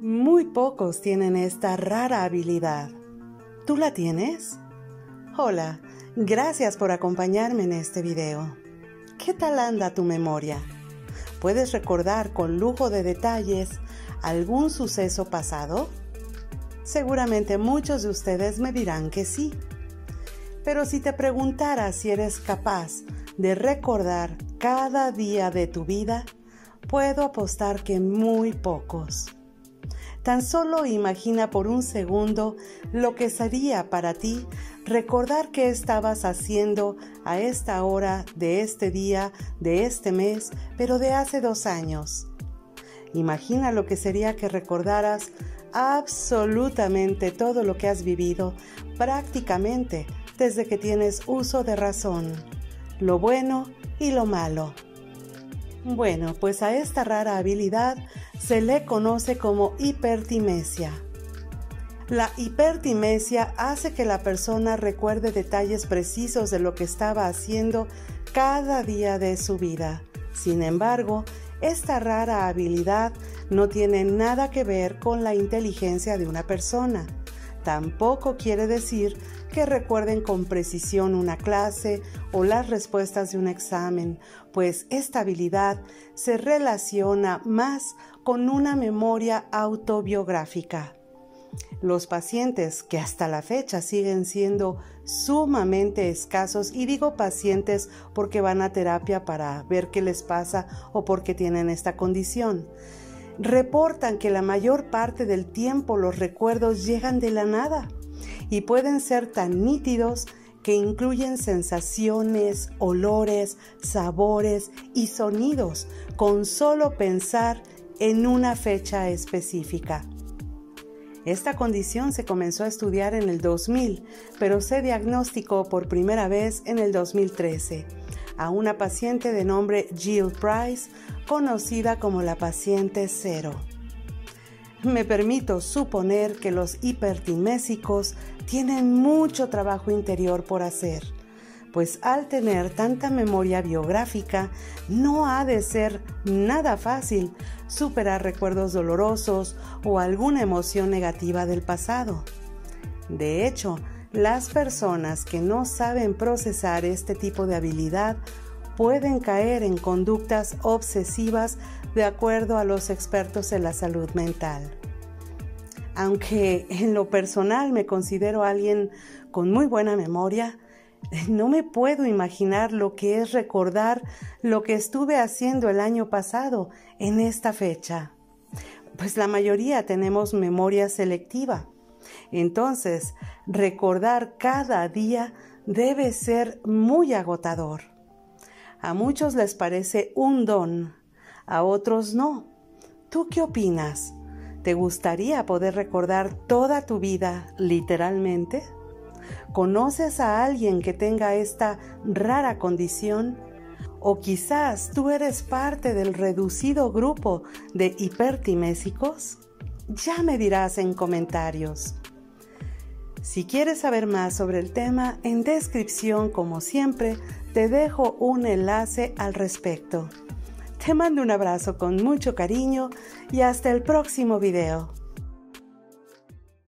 Muy pocos tienen esta rara habilidad. ¿Tú la tienes? Hola, gracias por acompañarme en este video. ¿Qué tal anda tu memoria? ¿Puedes recordar con lujo de detalles algún suceso pasado? Seguramente muchos de ustedes me dirán que sí. Pero si te preguntara si eres capaz de recordar cada día de tu vida, puedo apostar que muy pocos. Tan solo imagina por un segundo lo que sería para ti recordar qué estabas haciendo a esta hora de este día, de este mes, pero de hace dos años. Imagina lo que sería que recordaras absolutamente todo lo que has vivido prácticamente desde que tienes uso de razón, lo bueno y lo malo. Bueno, pues a esta rara habilidad se le conoce como hipertimesia. La hipertimesia hace que la persona recuerde detalles precisos de lo que estaba haciendo cada día de su vida. Sin embargo, esta rara habilidad no tiene nada que ver con la inteligencia de una persona. Tampoco quiere decir que recuerden con precisión una clase o las respuestas de un examen, pues esta habilidad se relaciona más con una memoria autobiográfica. Los pacientes que hasta la fecha siguen siendo sumamente escasos, y digo pacientes porque van a terapia para ver qué les pasa o porque tienen esta condición, reportan que la mayor parte del tiempo los recuerdos llegan de la nada y pueden ser tan nítidos que incluyen sensaciones, olores, sabores y sonidos con solo pensar en una fecha específica. Esta condición se comenzó a estudiar en el 2000, pero se diagnosticó por primera vez en el 2013 a una paciente de nombre Jill Price, conocida como la paciente cero. Me permito suponer que los hipertimésicos tienen mucho trabajo interior por hacer, pues al tener tanta memoria biográfica no ha de ser nada fácil superar recuerdos dolorosos o alguna emoción negativa del pasado. De hecho, las personas que no saben procesar este tipo de habilidad pueden caer en conductas obsesivas de acuerdo a los expertos en la salud mental. Aunque en lo personal me considero alguien con muy buena memoria, no me puedo imaginar lo que es recordar lo que estuve haciendo el año pasado en esta fecha. Pues la mayoría tenemos memoria selectiva. Entonces, recordar cada día debe ser muy agotador. A muchos les parece un don, a otros no. ¿Tú qué opinas? ¿Te gustaría poder recordar toda tu vida literalmente? ¿Conoces a alguien que tenga esta rara condición? ¿O quizás tú eres parte del reducido grupo de hipertimésicos? Ya me dirás en comentarios. Si quieres saber más sobre el tema, en descripción, como siempre, te dejo un enlace al respecto. Te mando un abrazo con mucho cariño y hasta el próximo video.